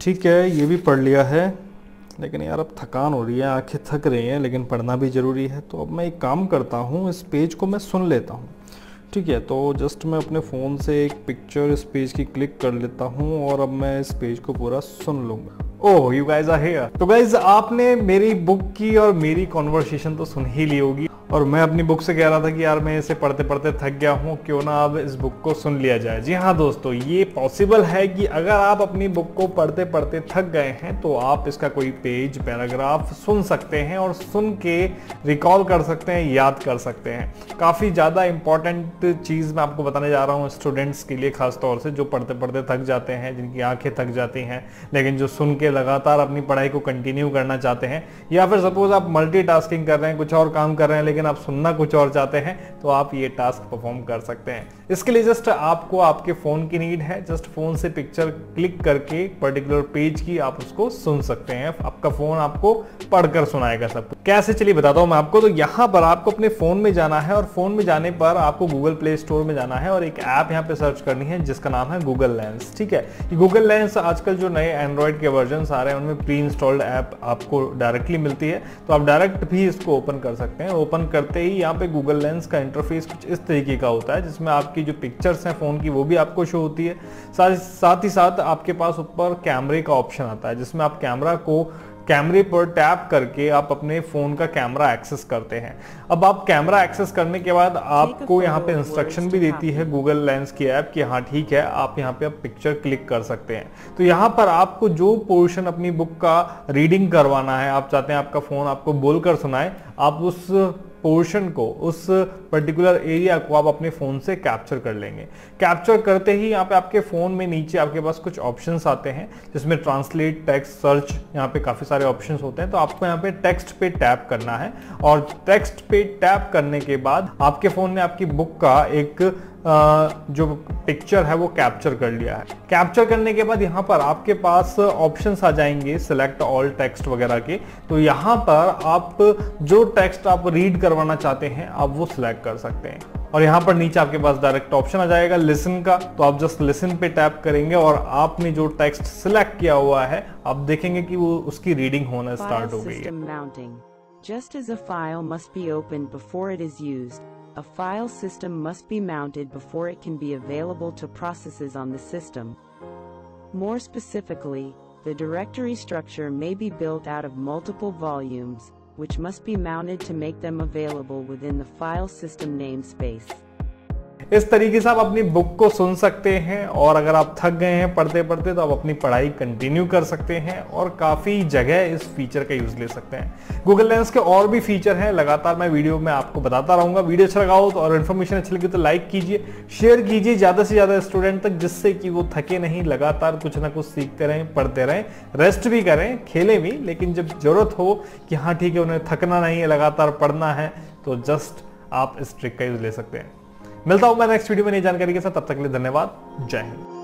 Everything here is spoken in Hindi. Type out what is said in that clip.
ठीक है, ये भी पढ़ लिया है। लेकिन यार, अब थकान हो रही है, आँखें थक रही हैं, लेकिन पढ़ना भी ज़रूरी है। तो अब मैं एक काम करता हूँ, इस पेज को मैं सुन लेता हूँ। ठीक है तो जस्ट मैं अपने फ़ोन से एक पिक्चर इस पेज की क्लिक कर लेता हूँ और अब मैं इस पेज को पूरा सुन लूँगा। Oh you guys are here तो गाइज़ आपने मेरी बुक की और मेरी कॉन्वर्सेशन तो सुन ही ली होगी। और मैं अपनी बुक से कह रहा था कि यार मैं इसे पढ़ते पढ़ते थक गया हूँ, क्यों ना अब इस बुक को सुन लिया जाए। जी हाँ दोस्तों, ये पॉसिबल है कि अगर आप अपनी बुक को पढ़ते पढ़ते थक गए हैं तो आप इसका कोई पेज पैराग्राफ सुन सकते हैं और सुन के रिकॉल कर सकते हैं, याद कर सकते हैं। काफ़ी ज़्यादा इंपॉर्टेंट चीज़ मैं आपको बताने जा रहा हूँ स्टूडेंट्स के लिए खास तौर से जो पढ़ते पढ़ते थक जाते हैं, जिनकी आँखें थक जाती हैं, लेकिन जो सुन के लगातार अपनी पढ़ाई को कंटिन्यू करना चाहते हैं, या फिर सपोज़ आप मल्टी कर रहे हैं, कुछ और काम कर रहे हैं, लेकिन आप सुनना कुछ और चाहते हैं तो आप ये टास्क परफॉर्म कर सकते हैं। इसके लिए जस्ट आपको आपके फ़ोन की नीड है जस्ट फ़ोन से पिक्चर क्लिक करके पर्टिकुलर पेज की आप उसको सुन सकते हैं। आपका फ़ोन आपको पढ़कर सुनाएगा सब कैसे चलिए बताता हूँ मैं आपको। तो यहाँ पर आपको अपने फ़ोन में जाना है और फ़ोन में जाने पर आपको गूगल प्ले स्टोर में जाना है और एक ऐप यहाँ पे सर्च करनी है जिसका नाम है गूगल लेंस ठीक है? गूगल लेंस आजकल जो नए एंड्रॉइड के वर्जन आ रहे हैं, उनमें प्री इंस्टॉल्ड ऐप आपको डायरेक्टली मिलती है। तो आप डायरेक्ट भी इसको ओपन कर सकते हैं। ओपन करते ही यहाँ पे गूगल लेंस का इंटरफेस कुछ इस तरीके का होता है, जिसमें आपकी जो पिक्चर्स हैं फ़ोन की वो भी आपको शो होती है। साथ साथ ही साथ आपके पास ऊपर कैमरे का ऑप्शन आता है, जिसमें आप कैमरा को कैमरे पर टैप करके आप अपने फ़ोन का कैमरा एक्सेस करते हैं। अब आप कैमरा एक्सेस करने के बाद आपको यहाँ पे इंस्ट्रक्शन भी देती है गूगल लेंस की ऐप कि हाँ ठीक है आप यहाँ पे आप पिक्चर क्लिक कर सकते हैं। तो यहाँ पर आपको जो पोर्शन अपनी बुक का रीडिंग करवाना है आप चाहते हैं आपका फ़ोन आपको बोलकर सुनाए आप उस पोर्शन को उस पर्टिकुलर एरिया को आप अपने फ़ोन से कैप्चर कर लेंगे। कैप्चर करते ही यहाँ पे आपके फ़ोन में नीचे आपके पास कुछ ऑप्शंस आते हैं, जिसमें ट्रांसलेट टेक्स्ट सर्च यहाँ पे काफ़ी सारे ऑप्शंस होते हैं। तो आपको यहाँ पे टेक्स्ट पे टैप करना है और टेक्स्ट पे टैप करने के बाद आपके फ़ोन ने आपकी बुक का एक जो पिक्चर है वो कैप्चर कर लिया है। कैप्चर करने के बाद यहाँ पर आपके पास ऑप्शंस आ जाएँगे सिलेक्ट ऑल टेक्स्ट वगैरह के। तो यहाँ पर आप जो टेक्स्ट आप रीड करवाना चाहते हैं आप वो सिलेक्ट कर सकते हैं। और यहाँ पर नीचे आपके पास डायरेक्ट ऑप्शन आ जाएगा लिसन का। तो आप जस्ट लिसन पे टैप करेंगे और आपने जो टेक्स्ट सिलेक्ट किया हुआ है आप देखेंगे कि वो उसकी रीडिंग होना स्टार्ट हो गई है। Just as a file must be opened before it is used, a file system must be mounted before it can be available to processes on the system. More specifically, the directory structure may be built out of multiple volumes, which must be mounted to make them available within the file system namespace. इस तरीके से आप अपनी बुक को सुन सकते हैं और अगर आप थक गए हैं पढ़ते पढ़ते तो आप अपनी पढ़ाई कंटिन्यू कर सकते हैं और काफ़ी जगह इस फीचर का यूज़ ले सकते हैं। गूगल लेंस के और भी फीचर हैं, लगातार मैं वीडियो में आपको बताता रहूँगा। वीडियो अच्छा लगा हो तो और इन्फॉर्मेशन अच्छी लगी तो लाइक कीजिए शेयर कीजिए ज़्यादा से ज़्यादा स्टूडेंट तक जिससे कि वो थके नहीं, लगातार कुछ ना कुछ सीखते रहें, पढ़ते रहें रेस्ट भी करें, खेलें भी, लेकिन जब ज़रूरत हो कि हाँ ठीक है, उन्हें थकना नहीं है, लगातार पढ़ना है तो जस्ट आप इस ट्रिक का यूज़ ले सकते हैं। मिलता हूँ मैं नेक्स्ट वीडियो में नई जानकारी के साथ, तब तक के लिए धन्यवाद, जय हिंद।